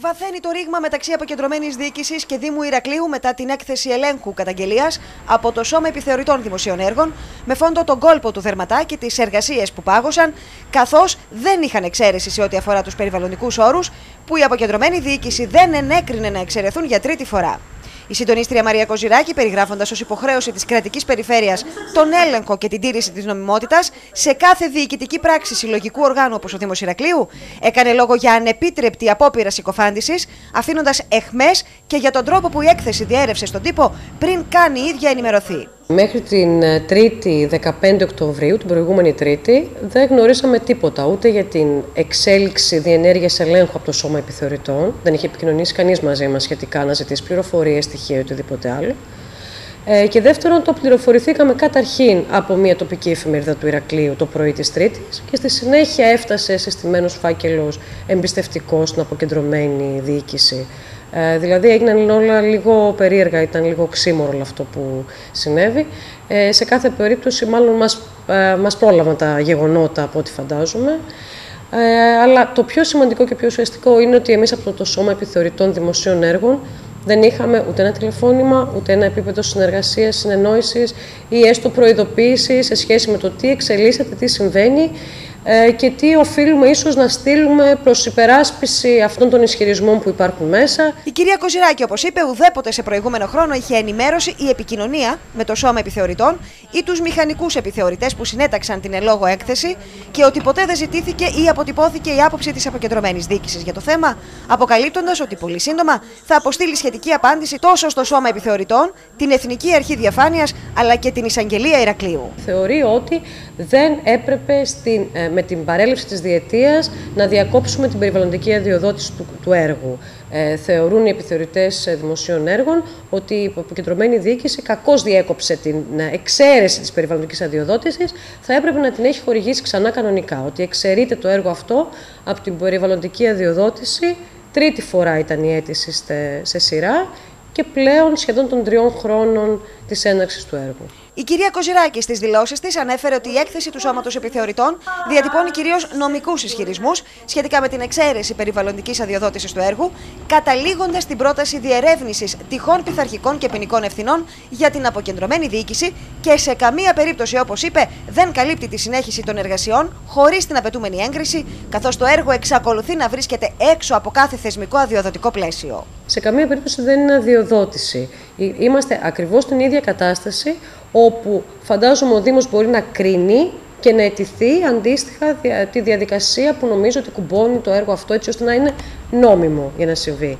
Βαθαίνει το ρήγμα μεταξύ αποκεντρωμένης διοίκησης και Δήμου Ηρακλείου μετά την έκθεση ελέγχου καταγγελίας από το Σώμα Επιθεωρητών Δημοσίων Έργων με φόντο τον κόλπο του Θερματά και τις εργασίες που πάγωσαν, καθώς δεν είχαν εξαίρεση σε ό,τι αφορά τους περιβαλλοντικούς όρους, που η αποκεντρωμένη διοίκηση δεν ενέκρινε να εξαιρεθούν για τρίτη φορά. Η συντονίστρια Μαρία Κοζηράκη, περιγράφοντας ως υποχρέωση της κρατικής περιφέρειας τον έλεγχο και την τήρηση της νομιμότητας σε κάθε διοικητική πράξη συλλογικού οργάνου όπως ο Δήμος Ηρακλείου, έκανε λόγο για ανεπίτρεπτη απόπειρα συκοφάντησης, αφήνοντας εχμές και για τον τρόπο που η έκθεση διέρευσε στον τύπο πριν καν η ίδια ενημερωθεί. Μέχρι την 3η 15 Οκτωβρίου, την προηγούμενη Τρίτη, δεν γνωρίσαμε τίποτα ούτε για την εξέλιξη διενέργειας ελέγχου από το Σώμα Επιθεωρητών. Δεν είχε επικοινωνήσει κανείς μαζί μας σχετικά να ζητήσει πληροφορίες, στοιχεία ή οτιδήποτε άλλο. Ε, και δεύτερον, το πληροφορηθήκαμε καταρχήν από μια τοπική εφημερίδα του Ηρακλείου το πρωί της Τρίτης και στη συνέχεια έφτασε συστημένος φάκελος εμπιστευτικός στην αποκεντρωμένη διοίκηση ε, δηλαδή έγιναν όλα λίγο περίεργα, ήταν λίγο ξύμορο όλο αυτό που συνέβη. Ε, σε κάθε περίπτωση μάλλον μας, ε, μας πρόλαβαν τα γεγονότα από ό,τι φαντάζομαι. Ε, αλλά το πιο σημαντικό και πιο ουσιαστικό είναι ότι εμείς από το Σώμα Επιθεωρητών Δημοσίων Έργων δεν είχαμε ούτε ένα τηλεφώνημα, ούτε ένα επίπεδο συνεργασίας, συνεννόησης ή έστω προειδοποίησης σε σχέση με το τι εξελίσσεται, τι συμβαίνει ε, και τι οφείλουμε ίσως να στείλουμε προς υπεράσπιση αυτών των ισχυρισμών που υπάρχουν μέσα. Η κυρία Κοζηράκη, όπως είπε, ουδέποτε σε προηγούμενο χρόνο είχε ενημέρωση η επικοινωνία με το Σώμα Επιθεωρητών ή τους μηχανικούς επιθεωρητές που συνέταξαν την ελόγω έκθεση και ότι ποτέ δεν ζητήθηκε ή αποτυπώθηκε η άποψη της αποκεντρωμένης διοίκησης για το θέμα, αποκαλύπτοντας ότι πολύ σύντομα θα αποστείλει σχετική απάντηση τόσο στο Σώμα Επιθεωρητών, την Εθνική Αρχή Διαφάνειας αλλά και την Εισαγγελία Ηρακλείου. Θεωρεί ότι δεν έπρεπε στην ε, με την παρέλευση της διετίας να διακόψουμε την περιβαλλοντική αδειοδότηση του, του έργου. Ε, θεωρούν οι επιθεωρητές δημοσίων έργων ότι η αποκεντρωμένη διοίκηση κακώς διέκοψε την εξαίρεση της περιβαλλοντικής αδειοδότησης, θα έπρεπε να την έχει χορηγήσει ξανά κανονικά. Ότι εξαιρείται το έργο αυτό από την περιβαλλοντική αδειοδότηση, τρίτη φορά ήταν η αίτηση σε σειρά και πλέον σχεδόν των τριών χρόνων της έναρξης του έργου. Η κυρία Κοζηράκη στις δηλώσεις της ανέφερε ότι η έκθεση του Σώματος Επιθεωρητών διατυπώνει κυρίως νομικούς ισχυρισμούς σχετικά με την εξαίρεση περιβαλλοντικής αδειοδότησης του έργου, καταλήγοντας την πρόταση διερεύνησης τυχών πειθαρχικών και ποινικών ευθυνών για την αποκεντρωμένη διοίκηση και σε καμία περίπτωση, όπως είπε, δεν καλύπτει τη συνέχιση των εργασιών χωρίς την απαιτούμενη έγκριση, καθώς το έργο εξακολουθεί να βρίσκεται έξω από κάθε θεσμικό αδειοδοτικό πλαίσιο. Σε καμία περίπτωση δεν είναι αδειοδότηση. Είμαστε ακριβώς στην ίδια κατάσταση όπου φαντάζομαι ο Δήμος μπορεί να κρίνει και να αιτηθεί αντίστοιχα τη διαδικασία που νομίζω ότι κουμπώνει το έργο αυτό έτσι ώστε να είναι νόμιμο για να συμβεί.